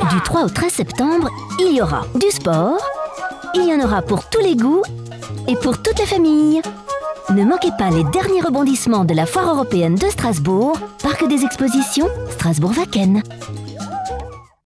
Du 3 au 13 septembre, il y aura du sport, il y en aura pour tous les goûts et pour toute la famille. Ne manquez pas les derniers rebondissements de la Foire européenne de Strasbourg, Parc des expositions, Strasbourg-Vaken.